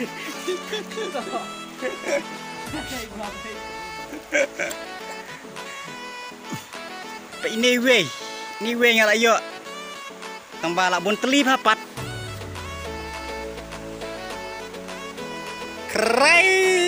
Pak ini we, ni we ngalak yo. Tambah lak bon teli papat. Keren.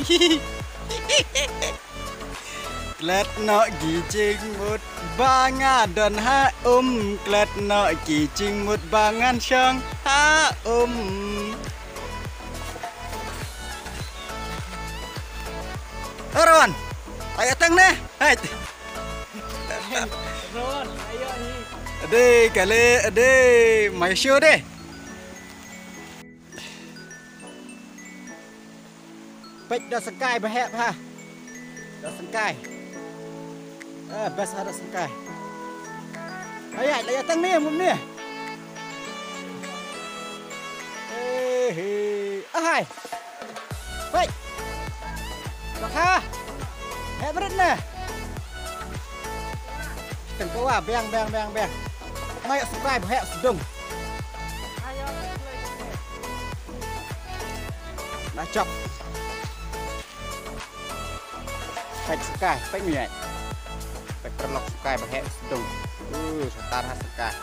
Klet nọ kỳ chinh một ha um. Klet nọ kỳ chinh một ha um. Ron, ayo teng nè Hai. Ron, ayo ni. Ade, kali ade, mai show deh Pek dah sekai bahek ha. Dah sekai. Eh, bas ada sekai. Ayat, ayat teng ni, mum ni. Eh, eh. Ah, hai. Pek. Dah ha. Hek berit ni. Tengok ah, បាច់ស្កាយបាច់មានបាច់ប្រឡប់ស្កាយប្រហែលស្ទុំអឺសតារហាស្កាយ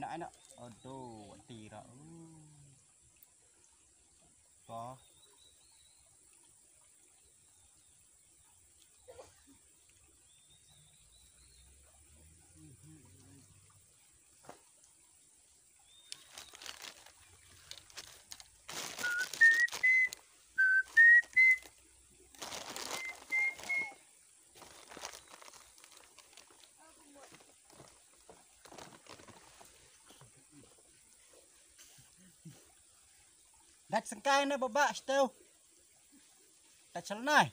rồi có Đặt sang có. Tak sengkai na baba, setau, tak na.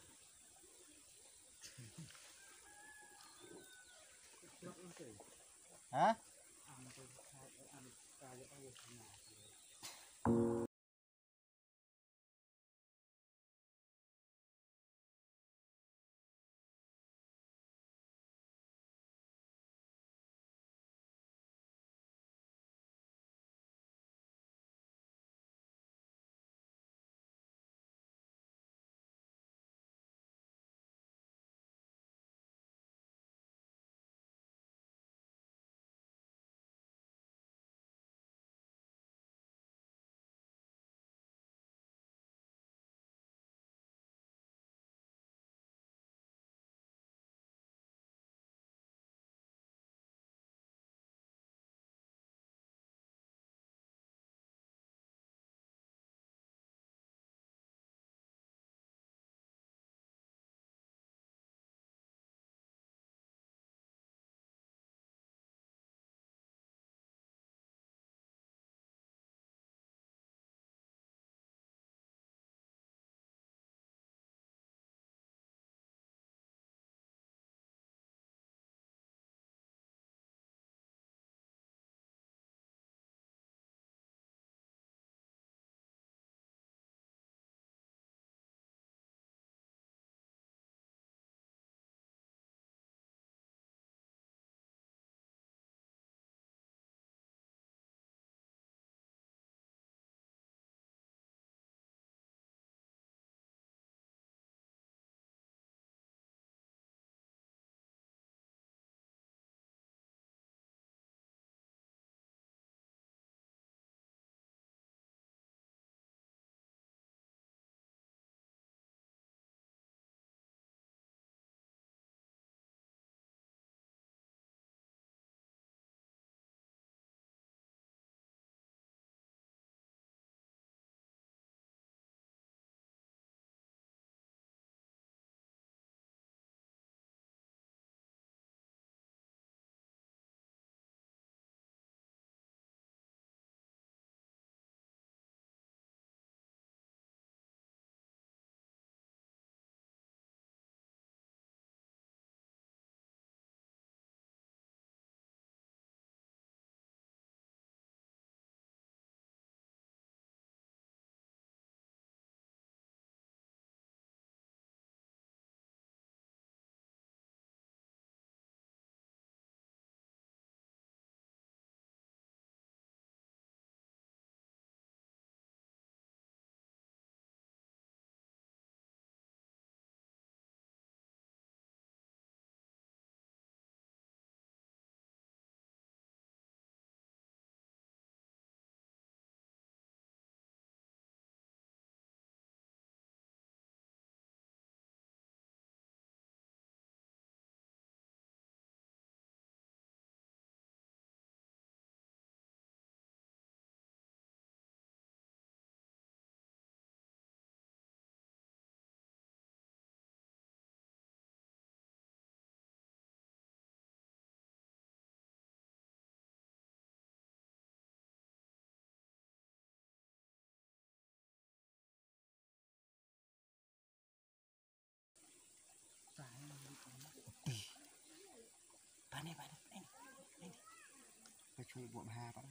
Chui buộm hà bạn.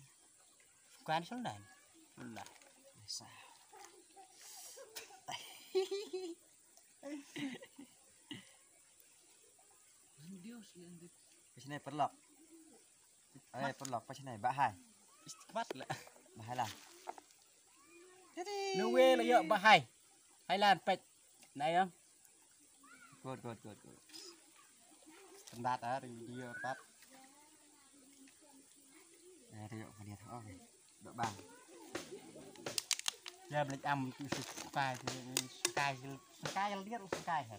Quán xuống đàn. Là. Sao? Cái này bắt lọc. Ê, bắt lọc cái này bạ hai. Bắt lại. Bạ hai là. Nước quê là dợ bà hay. Hay là bạch. Này không? Good, good, good, good. Ya tuh melihat oh dok bang. Ya belajar am tuh sukai sukai sukai lihat sukai he.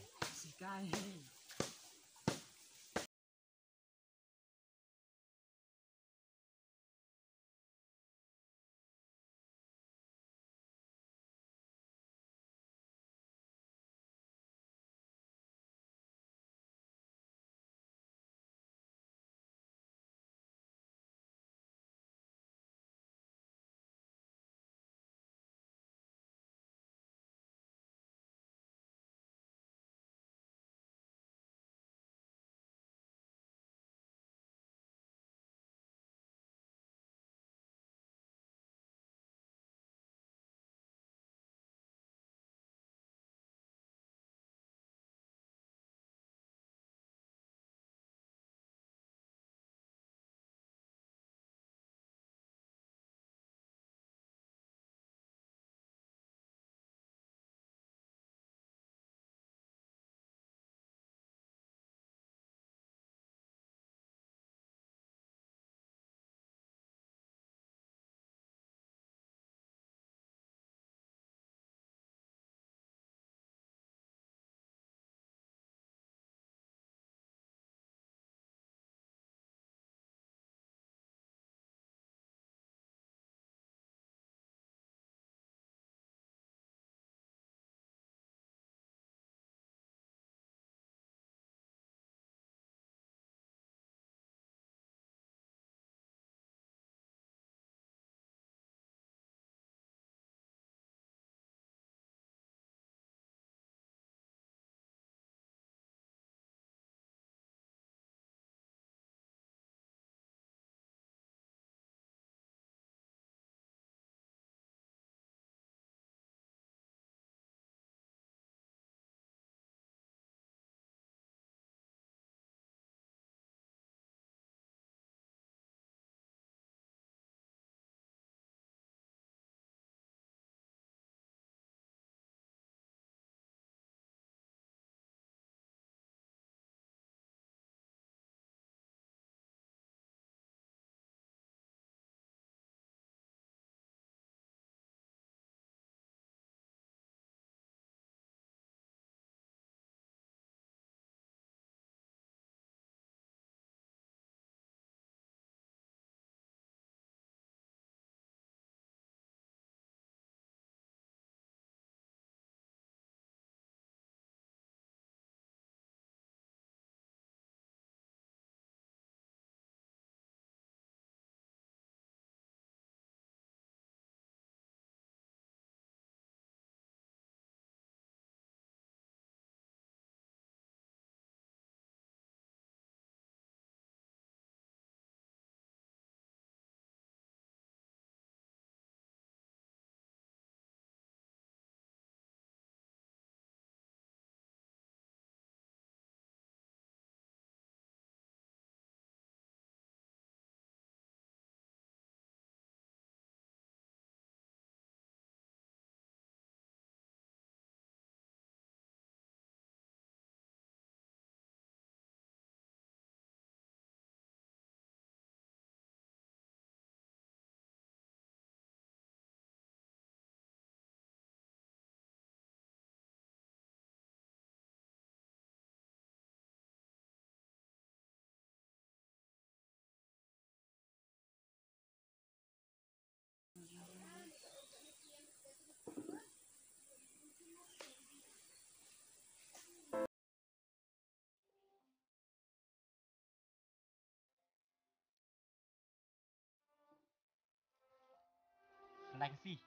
legacy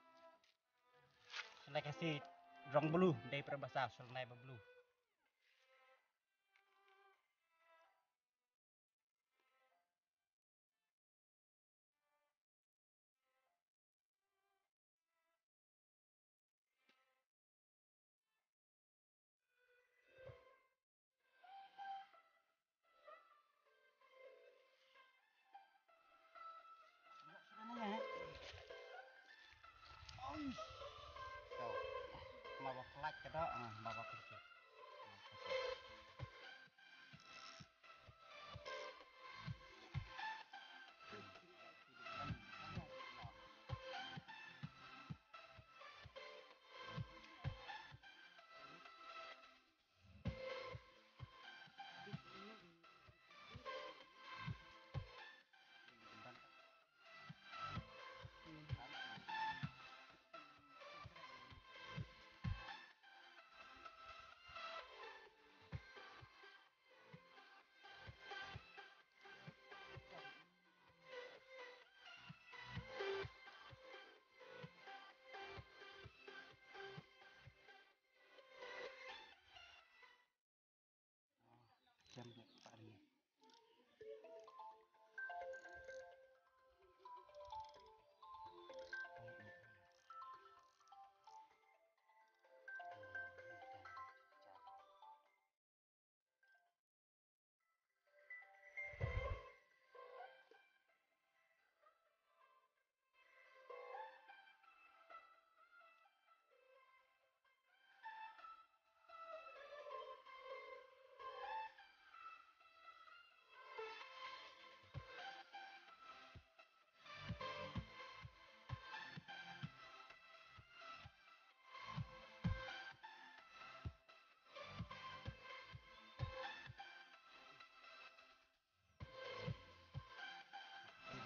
legacy rong bulu dari berbahasa sungai bulu